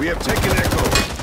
We have taken Echo.